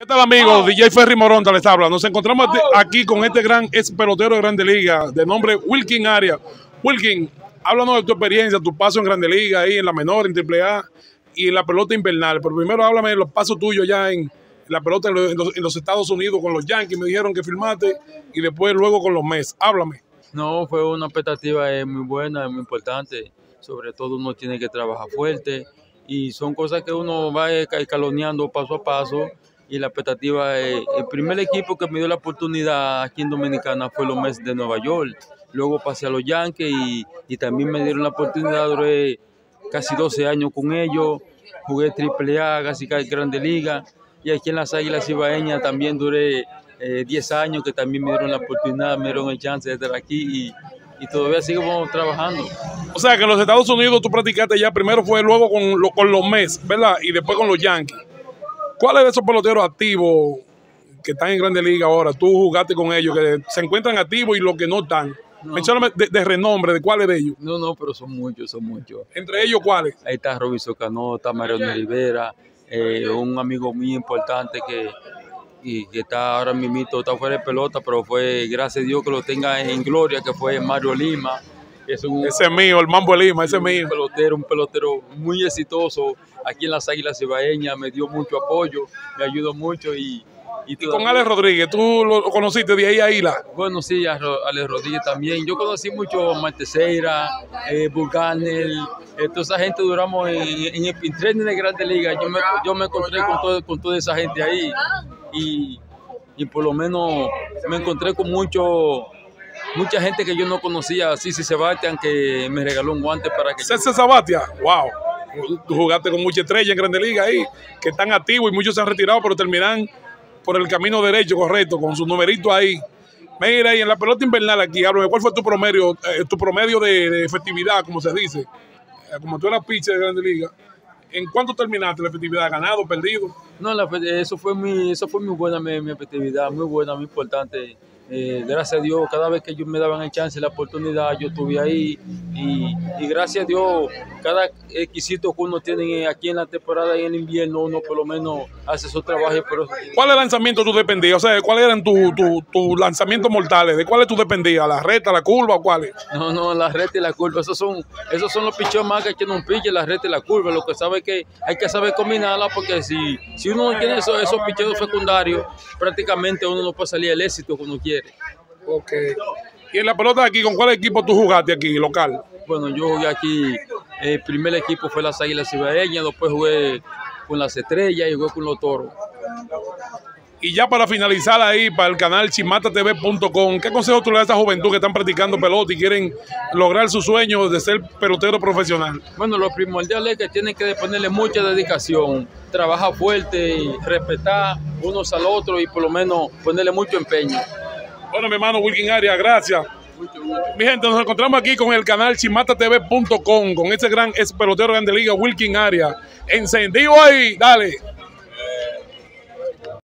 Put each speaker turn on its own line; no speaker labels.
¿Qué tal amigos? DJ Ferry Moronta les habla. Nos encontramos aquí con este gran ex pelotero de Grande Liga de nombre Wilkin Arias. Wilkin, háblanos de tu experiencia, tu paso en Grande Liga, ahí en la menor, en AAA y en la pelota invernal. Pero primero háblame de los pasos tuyos ya en la pelota en los, en los Estados Unidos con los Yankees. Me dijeron que firmaste y después luego con los Mets. Háblame.
No, fue una expectativa eh, muy buena, muy importante. Sobre todo uno tiene que trabajar fuerte y son cosas que uno va escaloneando paso a paso y la expectativa, eh, el primer equipo que me dio la oportunidad aquí en Dominicana fue los Mets de Nueva York. Luego pasé a los Yankees y, y también me dieron la oportunidad, duré casi 12 años con ellos, jugué triple A, casi Grande Liga y aquí en las Águilas Ibaeñas también duré eh, 10 años que también me dieron la oportunidad, me dieron el chance de estar aquí y, y todavía seguimos trabajando.
O sea que en los Estados Unidos tú practicaste ya, primero fue luego con, con los Mets, ¿verdad? Y después con los Yankees. ¿Cuáles de esos peloteros activos que están en Grande Liga ahora, tú jugaste con ellos, que se encuentran activos y los que no están?
No.
De, de, renombre, ¿de cuáles de ellos?
No, no, pero son muchos, son muchos.
Entre ellos, ¿cuáles?
Ahí está Robinson Cano, está Mariano Rivera, eh, un amigo muy importante que, y que está ahora mismo, está fuera de pelota, pero fue, gracias a Dios que lo tenga en gloria, que fue Mario Lima. Que es un,
ese es mío, el Mambo Lima, ese es mío.
Un pelotero, un pelotero muy exitoso aquí en las Águilas Ibaeñas, me dio mucho apoyo, me ayudó mucho y...
Y, y con Alex Rodríguez, ¿tú lo conociste de ahí a Isla?
Bueno, sí, a Alex Rodríguez también. Yo conocí mucho a Marteseira, eh, Bucanel, eh, toda esa gente duramos en, en, el training de Grandes Ligas. Yo me, yo me encontré con, todo, con toda esa gente ahí y, y por lo menos me encontré con mucho mucha gente que yo no conocía, Sisi Sebastián, que me regaló un guante para que...
César Sebastián, wow. Tú jugaste con mucha estrella en Grande Liga ahí, que están activos y muchos se han retirado, pero terminan por el camino derecho, correcto, con su numerito ahí. Mira, y en la pelota invernal aquí, háblame, ¿cuál fue tu promedio, eh, tu promedio de, de, efectividad, como se dice? Eh, como tú eras pitcher de Grande Liga, ¿en cuánto terminaste la efectividad? ¿Ganado, perdido?
No, la, eso, fue muy, eso fue muy buena mi, mi efectividad, muy buena, muy importante. Eh, gracias a Dios, cada vez que ellos me daban el chance, la oportunidad, yo estuve ahí. Y, gracias a Dios, cada requisito que uno tiene aquí en la temporada y en el invierno, uno por lo menos hace su trabajo. Pero...
¿Cuáles lanzamientos tú dependías? O sea, ¿cuáles eran tus tu, tu lanzamientos mortales? ¿De cuáles tú dependías? ¿La reta, la curva o cuáles?
No, no, la reta y la curva. Esos son, esos son los pichos más que tienen un piche, la reta y la curva. Lo que sabe que hay que saber combinarla porque si, si uno no tiene esos, esos picheos secundarios, prácticamente uno no puede salir el éxito cuando quiere.
Ok. ¿Y en la pelota de aquí, con cuál equipo tú jugaste aquí, local?
Bueno, yo jugué aquí, el primer equipo fue las Águilas Cibaeñas, después jugué con las Estrellas y jugué con los Toros.
Y ya para finalizar ahí, para el canal chimatatv.com, ¿qué consejo tú le das a esa juventud que están practicando pelota y quieren lograr su sueño de ser pelotero profesional?
Bueno, lo primordial es que tienen que ponerle mucha dedicación, trabajar fuerte y respetar unos al otro y por lo menos ponerle mucho empeño.
Bueno, mi hermano Wilkin Arias, gracias. Mi gente, nos encontramos aquí con el canal chimatatv.com, con este gran ex pelotero de Liga, Wilkin Arias. Encendido ahí, dale.